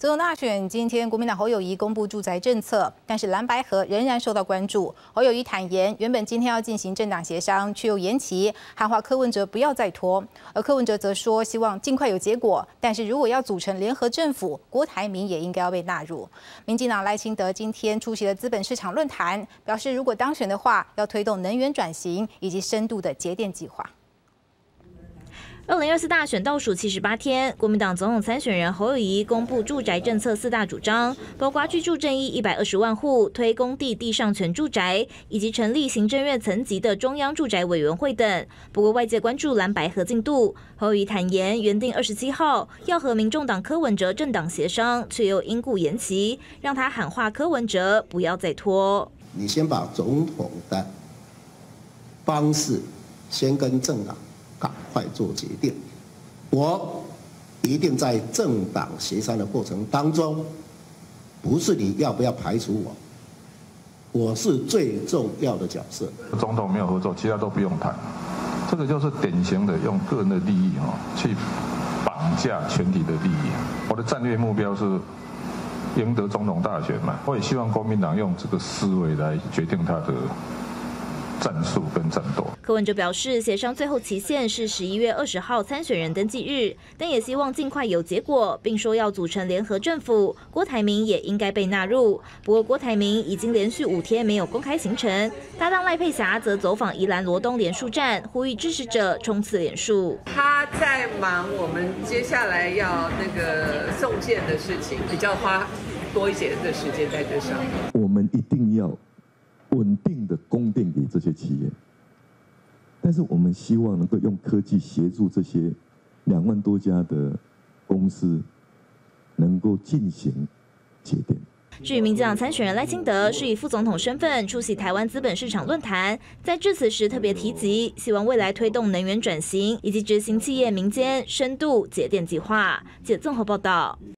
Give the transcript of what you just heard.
总统大选今天，国民党侯友谊公布住宅政策，但是蓝白河仍然受到关注。侯友谊坦言，原本今天要进行政党协商，却又延期，喊话柯文哲不要再拖。而柯文哲则说，希望尽快有结果，但是如果要组成联合政府，郭台铭也应该要被纳入。民进党赖清德今天出席了资本市场论坛，表示如果当选的话，要推动能源转型以及深度的节电计划。二零二四大选倒数七十八天，国民党总统参选人侯友谊公布住宅政策四大主张，包括居住正义一百二十万户、推公地地上权住宅，以及成立行政院层级的中央住宅委员会等。不过外界关注蓝白合进度，侯友谊坦言，原定二十七号要和民众党柯文哲政党协商，却又因故延期，让他喊话柯文哲不要再拖。你先把总统的方式先跟政党。赶快做决定，我一定在政党协商的过程当中，不是你要不要排除我，我是最重要的角色。总统没有合作，其他都不用谈，这个就是典型的用个人的利益哈去绑架全体的利益。我的战略目标是赢得总统大选嘛，我也希望国民党用这个思维来决定他的。战术跟战斗。柯文哲表示，协商最后期限是十一月二十号参选人登记日，但也希望尽快有结果，并说要组成联合政府，郭台铭也应该被纳入。不过，郭台铭已经连续五天没有公开行程，搭档赖佩霞则走访宜兰罗东连署站，呼吁支持者冲刺连署。他在忙我们接下来要那个送件的事情，比较花多一些的时间在这上。我们一定要。稳定的供电给这些企业，但是我们希望能够用科技协助这些两万多家的公司能够进行节电。至于民进党参选人赖清德是以副总统身份出席台湾资本市场论坛，在致辞时特别提及，希望未来推动能源转型以及执行企业民间深度节电计划。解综合报道。